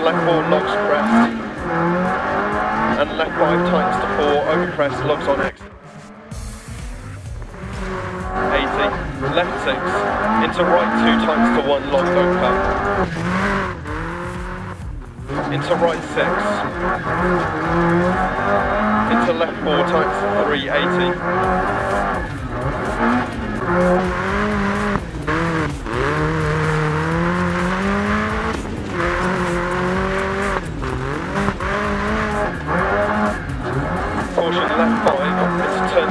Left 4, logs crest. And left 5 tightens to 4, over crest, logs on exit. 80, left 6, into right 2 tightens to 1, long don't cut. Into right 6. Into left 4 tightens to 3, 80. Caution, left 5, into turn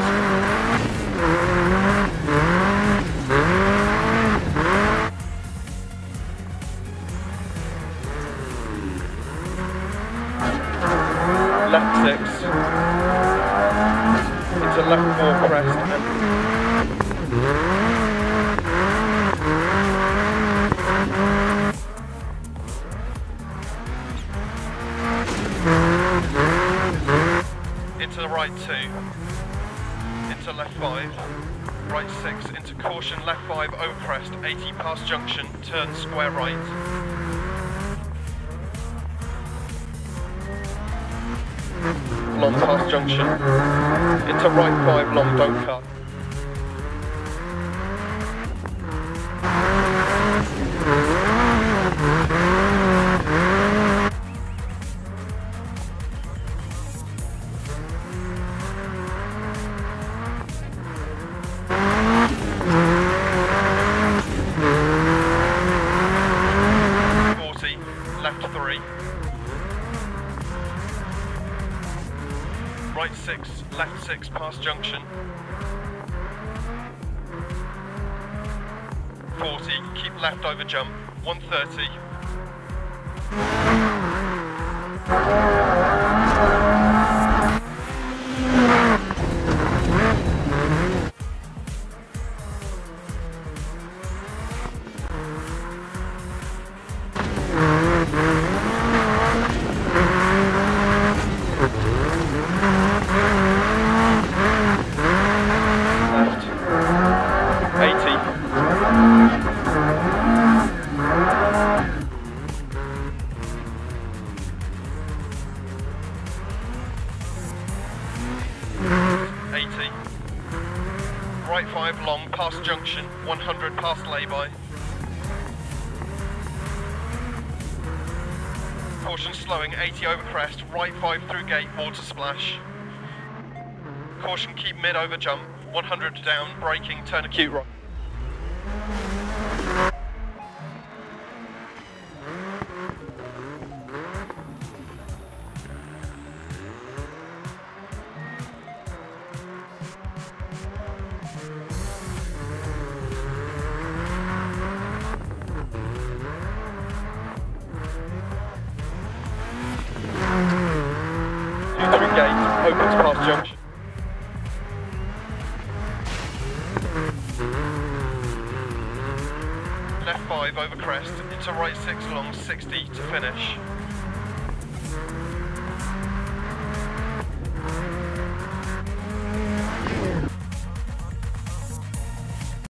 left six, into left four crest, into the right two, into left five, right six, into caution, left five, over crest, 80 past junction, turn square right. long past junction, into right 5 long, don't cut. Right six, left six, past junction. 40, keep left over jump. 130. Right five long past junction, 100 past lay-by. Caution slowing, 80 over crest, right five through gate, water splash. Caution, keep mid over jump. 100 down, braking, turn acute right. Opens past junction. Left 5 over crest, into right 6 long, 60 to finish.